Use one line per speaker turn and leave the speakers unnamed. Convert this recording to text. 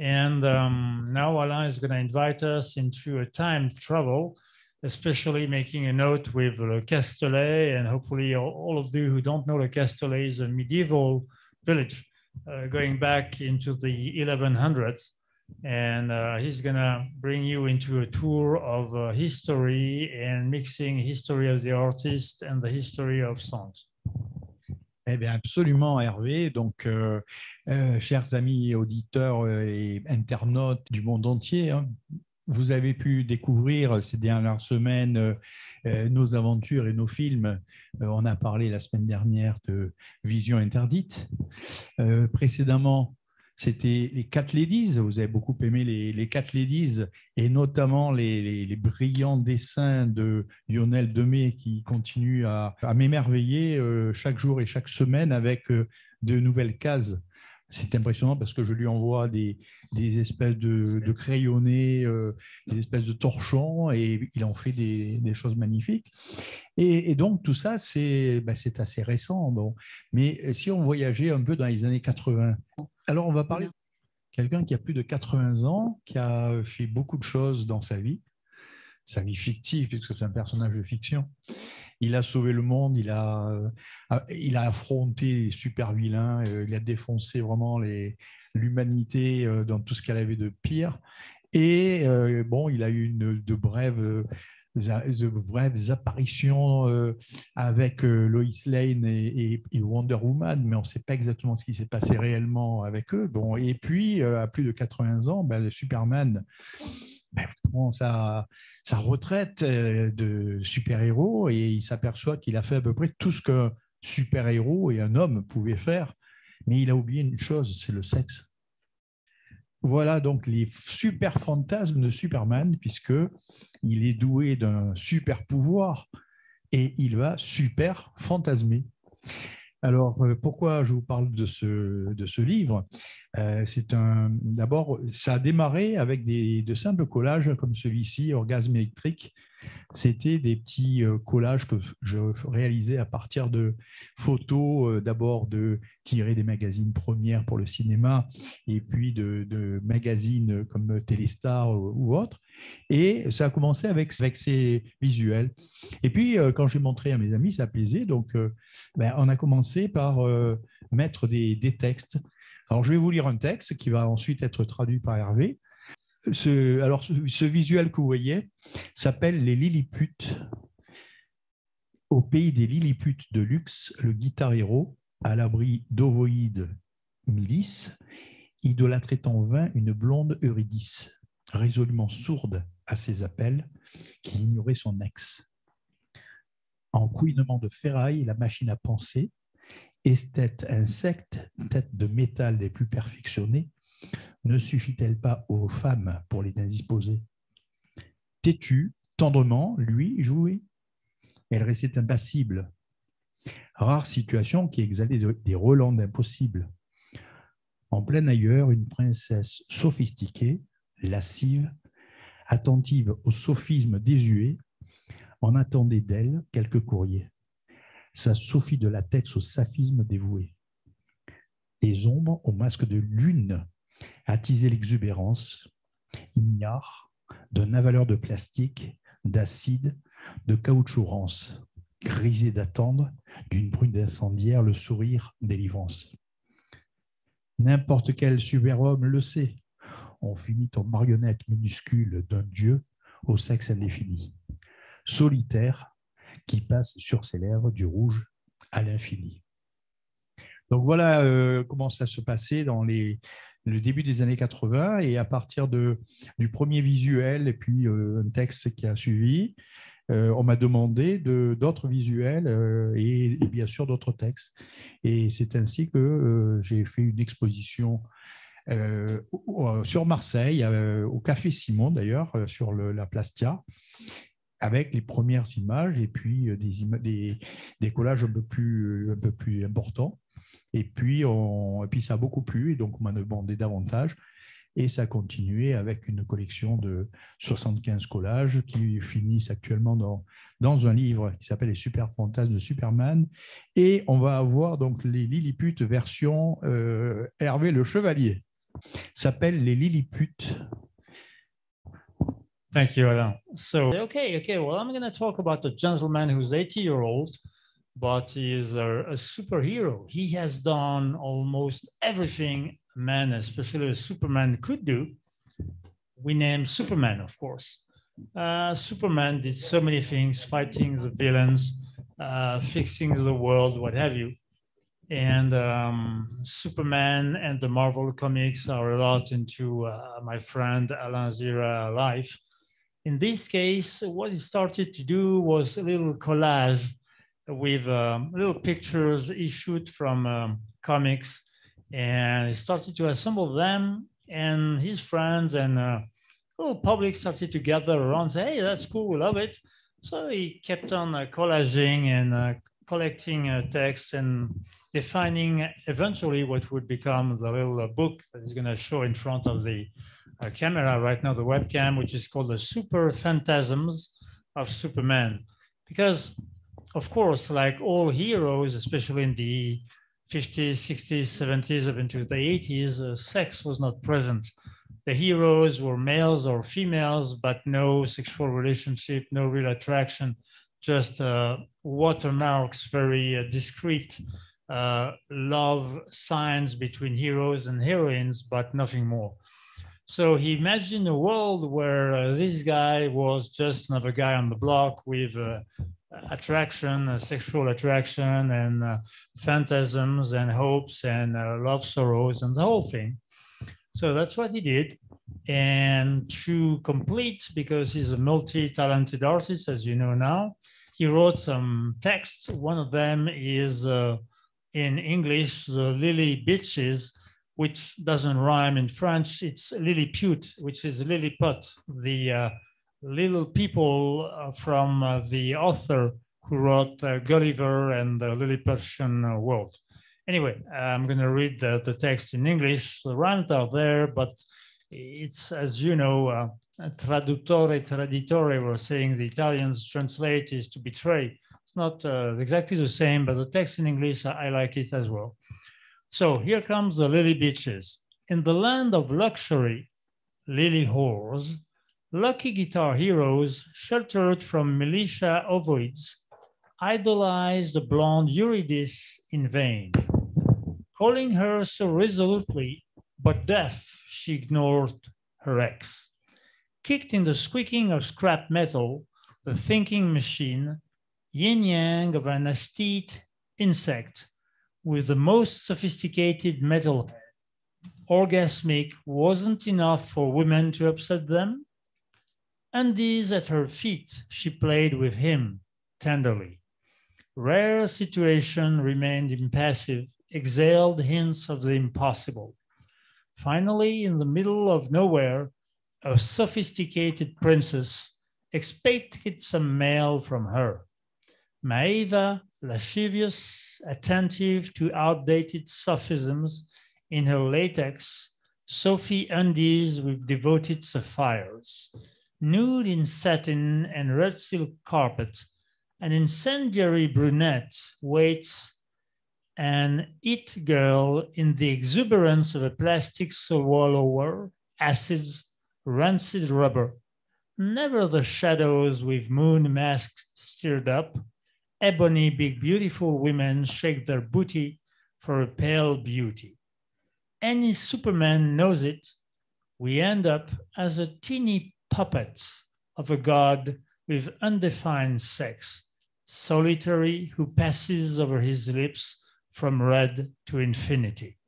And um, now Alain is going to invite us into a time travel, especially making a note with Le Castellet. And hopefully, all, of you who don't know Le Castellet is a medieval village uh, going back into the 1100s. And uh, he's going to bring you into a tour of uh, history and mixing history of the artist and the history of songs.
Eh bien, absolument, Hervé. Donc, euh, euh, chers amis auditeurs euh, et internautes du monde entier, hein, vous avez pu découvrir ces dernières semaines nos aventures et nos films. On a parlé la semaine dernière de Vision interdite. Précédemment, c'était les Cat Ladies. Vous avez beaucoup aimé les, les Cat Ladies et notamment les, brillants dessins de Lionel Demey qui continue à, à m'émerveiller euh, chaque jour et chaque semaine avec euh, de nouvelles cases. C'est impressionnant parce que je lui envoie des, des espèces de, de crayonnés, euh, des espèces de torchons et il en fait des, des choses magnifiques. Et, et donc tout ça, c'est ben, c'est assez récent. Bon. Mais euh, si on voyageait un peu dans les années 80, alors on va parler de quelqu'un qui a plus de 80 ans, qui a fait beaucoup de choses dans sa vie, sa vie fictive, puisque c'est un personnage de fiction. Il a sauvé le monde, il a, euh, il a affronté les super vilains, euh, il a défoncé vraiment l'humanité euh, dans tout ce qu'elle avait de pire. Et bon, il a eu de brèves, de brèves apparitions avec Lois Lane et, Wonder Woman, mais on ne sait pas exactement ce qui s'est passé réellement avec eux. Bon, et puis, à plus de 80 ans, ben, Superman ben, sa, sa retraite euh, de super-héros et il s'aperçoit qu'il a fait à peu près tout ce qu'un super-héros et un homme pouvaient faire, mais il a oublié une chose, c'est le sexe. Voilà donc les super fantasmes de Superman, puisque il est doué d'un super pouvoir et il va super fantasmer. Alors, euh, pourquoi je vous parle de ce, livre? Euh, C'est. D'abord, ça a démarré avec des, de simples collages comme celui-ci, Orgasme électrique. C'était des petits euh, collages que je réalisais à partir de photos, euh, d'abord de tirées des magazines premières pour le cinéma, et puis de, magazines comme Téléstar ou, ou autres. Et ça a commencé avec, ces visuels. Et puis, euh, quand j'ai montré à mes amis, ça plaisait. Donc, euh, ben, on a commencé par euh, mettre des, des textes. Alors, je vais vous lire un texte qui va ensuite être traduit par Hervé. Ce, alors, ce, visuel que vous voyez s'appelle Les Lilliputes. Au pays des Lilliputes de luxe, le guitar héros, à l'abri d'ovoïdes milices, idolâtrait en vain une blonde Eurydice, résolument sourde à ses appels, qui ignorait son ex. En couinement de ferraille, la machine à penser, esthète insecte, tête de métal des plus perfectionnés, ne suffit-elle pas aux femmes pour les indisposer? Têtu, tendrement, lui jouait. Elle restait impassible. Rare situation qui exhalait des relents d'impossible. En plein ailleurs, une princesse sophistiquée, lascive, attentive au sophisme désuet, en attendait d'elle quelques courriers. Sa Sophie de latex au saphisme dévoué. Les ombres au masque de lune attisaient l'exubérance, ignare, d'un avaleur de plastique, d'acide, de caoutchouc rance, grisé d'attendre, d'une brune d'incendiaire, le sourire délivrance. N'importe quel superhomme le sait. On finit en marionnette minuscule d'un dieu au sexe indéfini, solitaire, qui passe sur ses lèvres du rouge à l'infini. Donc voilà euh, comment ça se passait dans les, le début des années 80 et à partir de, du premier visuel et puis euh, un texte qui a suivi, euh, on m'a demandé d'autres visuels euh, et, bien sûr d'autres textes. Et c'est ainsi que j'ai fait une exposition sur Marseille, au Café Simon d'ailleurs, sur le, la Plastia, avec les premières images et puis des, des, des, collages un peu plus, un peu plus importants. Et puis, on, et puis ça a beaucoup plu, et donc on m'a demandé davantage. Et ça a continué avec une collection de 75 collages qui finissent actuellement dans, dans un livre qui s'appelle Les Super Fantasmes de Superman. Et on va avoir donc les Lilliputes version euh, Hervé le Chevalier. s'appelle Les Lilliputes.
Thank you, Alain. So, okay, okay. Well, I'm going to talk about a gentleman who's 80 year old, but he is a, a, superhero. He has done almost everything man, especially Superman, could do. We name Superman, of course. Uh, Superman did so many things, fighting the villains, uh, fixing the world, what have you. And um, Superman and the Marvel comics are a lot into uh, my friend Alan Zira life in this case, what he started to do was a little collage with um, little pictures issued from um, comics. And he started to assemble them, and his friends and uh, little public started to gather around, say, hey, that's cool, we love it. So he kept on uh, collaging and uh, collecting uh, text and defining eventually what would become the little uh, book that he's going to show in front of the a camera right now, the webcam, which is called the Super Phantasms of Superman. Because, of course, like all heroes, especially in the 50s, 60s, 70s, up into the 80s, uh, sex was not present. The heroes were males or females, but no sexual relationship, no real attraction, just uh, watermarks, very uh, discreet uh, love signs between heroes and heroines, but nothing more. So he imagined a world where uh, this guy was just another guy on the block with uh, attraction, uh, sexual attraction, and uh, phantasms and hopes and uh, love sorrows and the whole thing. So that's what he did. And to complete, because he's a multi talented artist, as you know now, he wrote some texts. One of them is uh, in English, The Lily Bitches which doesn't rhyme in French. It's Lilliput, which is Lilliput, the uh, little people uh, from uh, the author who wrote uh, Gulliver and the Lilliputian uh, world. Anyway, I'm going to read the, the, text in English. The rhymes are there, but it's, as you know, uh, traduttore, traditore, we're saying the Italians translate is to betray. It's not exactly the same, but the text in English, I, I like it as well. So here comes the lily bitches. In the land of luxury, lily whores, lucky guitar heroes sheltered from militia ovoids idolize the blonde Eurydice in vain. Calling her so resolutely, but deaf, she ignored her ex. Kicked in the squeaking of scrap metal, the thinking machine, yin yang of an aesthete insect, with the most sophisticated metal orgasmic wasn't enough for women to upset them? And these at her feet, she played with him tenderly. Rare situation remained impassive, exhaled hints of the impossible. Finally, in the middle of nowhere, a sophisticated princess expected some mail from her. Maeva lascivious, attentive to outdated sophisms in her latex, Sophie undies with devoted sapphires, nude in satin and red silk carpet, an incendiary brunette waits an it girl in the exuberance of a plastic swallower, acids, rancid rubber. Never the shadows with moon masks stirred up, ebony, big, beautiful women shake their booty for a pale beauty. Any Superman knows it. We end up as a teeny puppet of a god with undefined sex, solitary who passes over his lips from red to infinity.